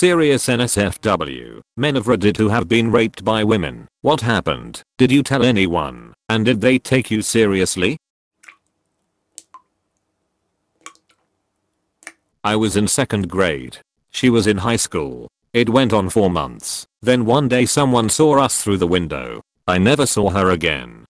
Serious NSFW. Men of reddit who have been raped by women. What happened? Did you tell anyone? And did they take you seriously? I was in second grade. She was in high school. It went on for months. Then one day someone saw us through the window. I never saw her again.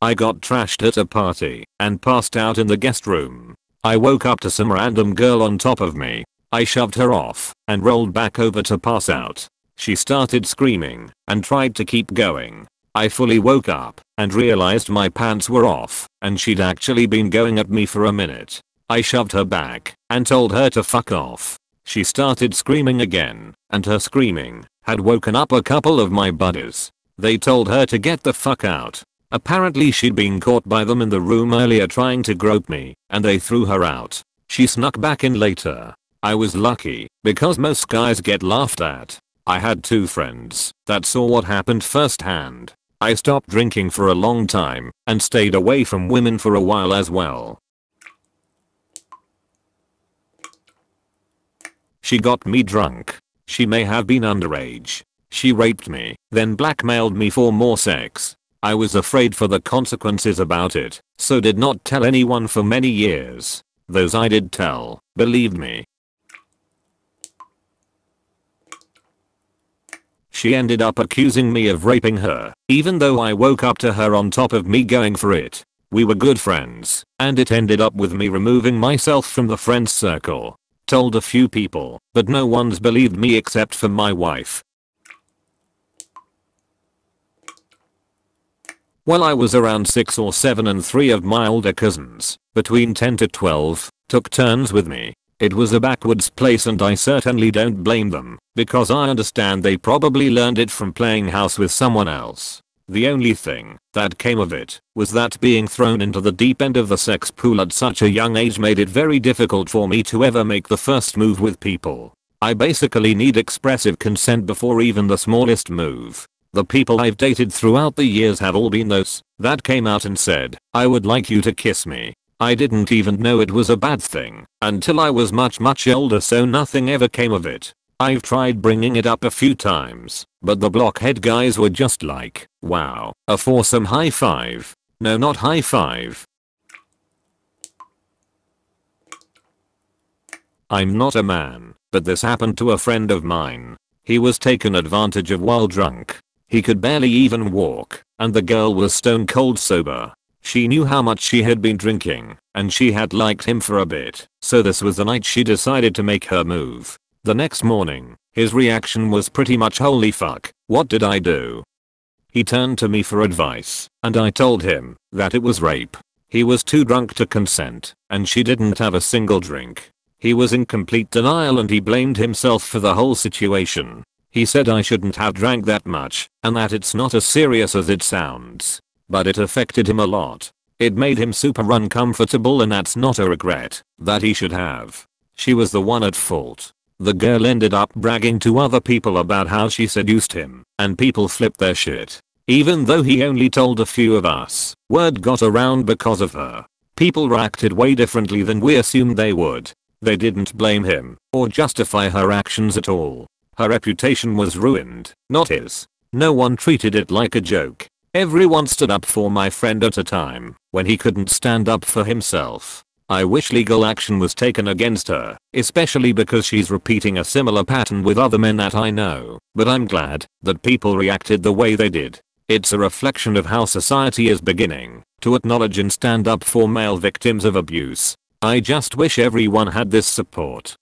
I got trashed at a party and passed out in the guest room. I woke up to some random girl on top of me. I shoved her off and rolled back over to pass out. She started screaming and tried to keep going. I fully woke up and realized my pants were off and she'd actually been going at me for a minute. I shoved her back and told her to fuck off. She started screaming again and her screaming had woken up a couple of my buddies. They told her to get the fuck out Apparently she'd been caught by them in the room earlier trying to grope me, and they threw her out. She snuck back in later. I was lucky, because most guys get laughed at. I had two friends that saw what happened firsthand. I stopped drinking for a long time and stayed away from women for a while as well. She got me drunk. She may have been underage. She raped me, then blackmailed me for more sex. I was afraid for the consequences about it, so did not tell anyone for many years. Those I did tell, believed me. She ended up accusing me of raping her, even though I woke up to her on top of me going for it. We were good friends, and it ended up with me removing myself from the friends circle. Told a few people, but no one's believed me except for my wife, While I was around 6 or 7 and 3 of my older cousins, between 10 to 12, took turns with me. It was a backwoods place and I certainly don't blame them, because I understand they probably learned it from playing house with someone else. The only thing that came of it was that being thrown into the deep end of the sex pool at such a young age made it very difficult for me to ever make the first move with people. I basically need expressive consent before even the smallest move. The people I've dated throughout the years have all been those that came out and said, I would like you to kiss me. I didn't even know it was a bad thing until I was much much older so nothing ever came of it. I've tried bringing it up a few times, but the blockhead guys were just like, wow, a foursome high five. No not high five. I'm not a man, but this happened to a friend of mine. He was taken advantage of while drunk he could barely even walk, and the girl was stone cold sober. She knew how much she had been drinking, and she had liked him for a bit, so this was the night she decided to make her move. The next morning, his reaction was pretty much holy fuck, what did I do? He turned to me for advice, and I told him that it was rape. He was too drunk to consent, and she didn't have a single drink. He was in complete denial and he blamed himself for the whole situation. He said I shouldn't have drank that much, and that it's not as serious as it sounds. But it affected him a lot. It made him super uncomfortable and that's not a regret that he should have. She was the one at fault. The girl ended up bragging to other people about how she seduced him, and people flipped their shit. Even though he only told a few of us, word got around because of her. People reacted way differently than we assumed they would. They didn't blame him or justify her actions at all. Her reputation was ruined, not his. No one treated it like a joke. Everyone stood up for my friend at a time when he couldn't stand up for himself. I wish legal action was taken against her, especially because she's repeating a similar pattern with other men that I know, but I'm glad that people reacted the way they did. It's a reflection of how society is beginning to acknowledge and stand up for male victims of abuse. I just wish everyone had this support.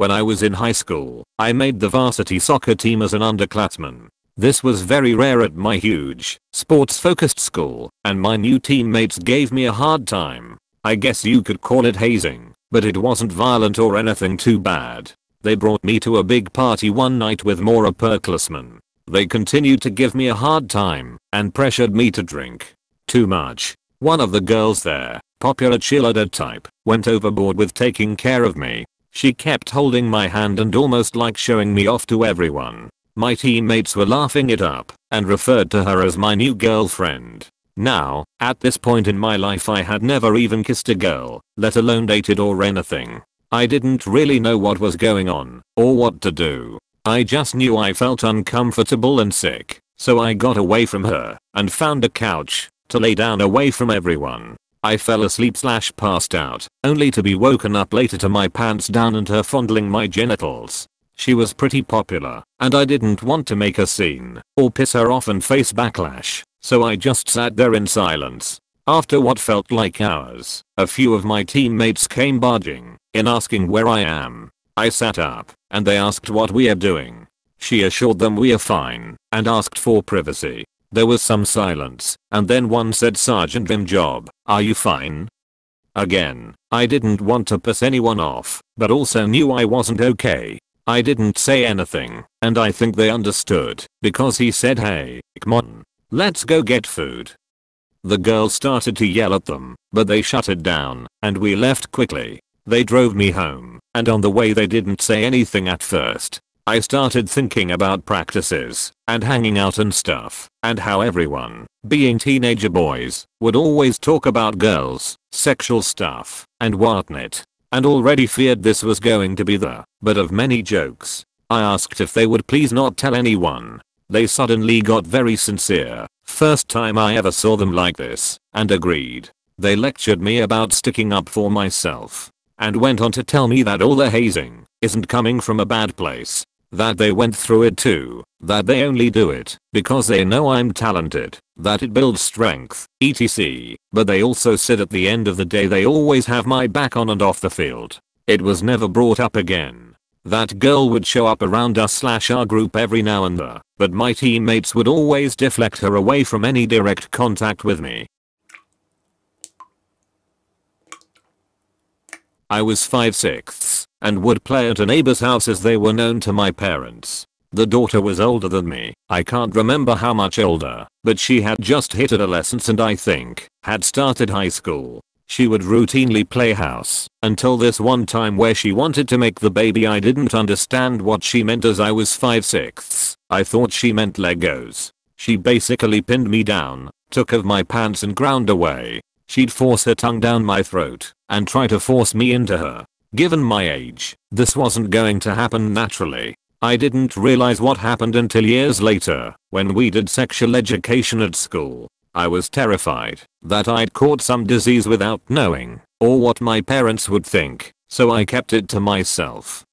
When I was in high school, I made the varsity soccer team as an underclassman. This was very rare at my huge, sports-focused school, and my new teammates gave me a hard time. I guess you could call it hazing, but it wasn't violent or anything too bad. They brought me to a big party one night with more upperclassmen. They continued to give me a hard time and pressured me to drink. Too much. One of the girls there, popular cheerleader type, went overboard with taking care of me she kept holding my hand and almost like showing me off to everyone. My teammates were laughing it up and referred to her as my new girlfriend. Now, at this point in my life I had never even kissed a girl, let alone dated or anything. I didn't really know what was going on, or what to do. I just knew I felt uncomfortable and sick, so I got away from her, and found a couch, to lay down away from everyone. I fell asleep slash passed out, only to be woken up later to my pants down and her fondling my genitals. She was pretty popular, and I didn't want to make a scene, or piss her off and face backlash, so I just sat there in silence. After what felt like hours, a few of my teammates came barging in asking where I am. I sat up, and they asked what we are doing. She assured them we are fine, and asked for privacy. There was some silence, and then one said Sergeant Rim job, are you fine? Again, I didn't want to piss anyone off, but also knew I wasn't okay. I didn't say anything, and I think they understood, because he said hey, come on, let's go get food. The girls started to yell at them, but they shut it down, and we left quickly. They drove me home, and on the way they didn't say anything at first, I started thinking about practices and hanging out and stuff and how everyone, being teenager boys, would always talk about girls, sexual stuff, and whatnot. And already feared this was going to be the butt of many jokes. I asked if they would please not tell anyone. They suddenly got very sincere. First time I ever saw them like this, and agreed. They lectured me about sticking up for myself. And went on to tell me that all the hazing isn't coming from a bad place that they went through it too, that they only do it because they know I'm talented, that it builds strength, etc. But they also said at the end of the day they always have my back on and off the field. It was never brought up again. That girl would show up around us slash our group every now and then, but my teammates would always deflect her away from any direct contact with me. I was 5 sixths and would play at a neighbor's house as they were known to my parents. The daughter was older than me, I can't remember how much older, but she had just hit adolescence and I think, had started high school. She would routinely play house, until this one time where she wanted to make the baby I didn't understand what she meant as I was 5 sixths. I thought she meant Legos. She basically pinned me down, took of my pants and ground away. She'd force her tongue down my throat, and try to force me into her. Given my age, this wasn't going to happen naturally. I didn't realize what happened until years later, when we did sexual education at school. I was terrified that I'd caught some disease without knowing, or what my parents would think, so I kept it to myself.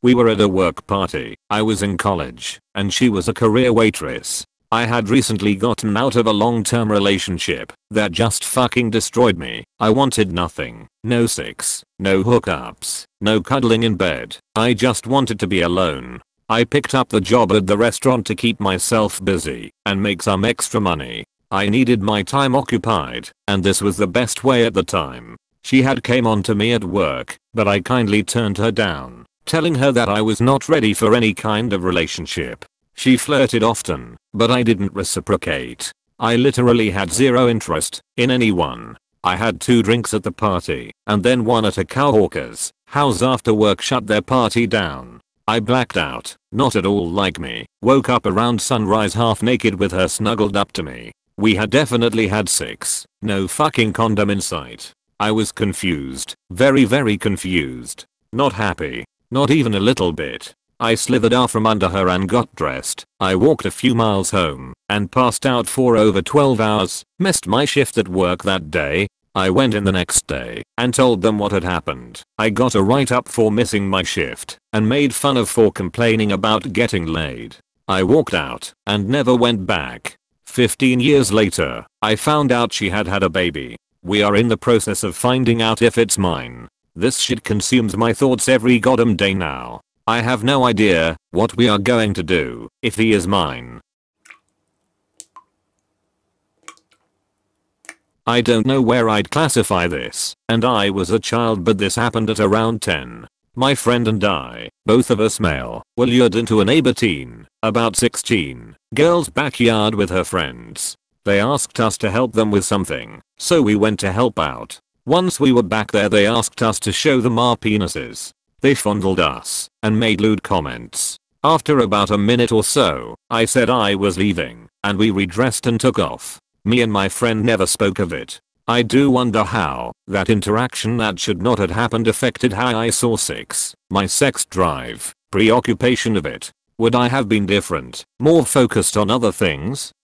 We were at a work party, I was in college, and she was a career waitress. I had recently gotten out of a long-term relationship that just fucking destroyed me. I wanted nothing. No sex. No hookups. No cuddling in bed. I just wanted to be alone. I picked up the job at the restaurant to keep myself busy and make some extra money. I needed my time occupied, and this was the best way at the time. She had came on to me at work, but I kindly turned her down, telling her that I was not ready for any kind of relationship. She flirted often, but I didn't reciprocate. I literally had zero interest in anyone. I had two drinks at the party, and then one at a cowhawker's house after work shut their party down. I blacked out, not at all like me, woke up around sunrise half naked with her snuggled up to me. We had definitely had sex, no fucking condom in sight. I was confused, very very confused. Not happy, not even a little bit. I slithered out from under her and got dressed. I walked a few miles home and passed out for over 12 hours, missed my shift at work that day. I went in the next day and told them what had happened. I got a write up for missing my shift and made fun of for complaining about getting laid. I walked out and never went back. 15 years later, I found out she had had a baby. We are in the process of finding out if it's mine. This shit consumes my thoughts every goddamn day now. I have no idea what we are going to do if he is mine. I don't know where I'd classify this, and I was a child but this happened at around 10. My friend and I, both of us male, were lured into a neighbor teen, about 16, girl's backyard with her friends. They asked us to help them with something, so we went to help out. Once we were back there they asked us to show them our penises. They fondled us and made lewd comments. After about a minute or so, I said I was leaving, and we redressed and took off. Me and my friend never spoke of it. I do wonder how that interaction that should not have happened affected how I saw sex, my sex drive, preoccupation of it. Would I have been different, more focused on other things?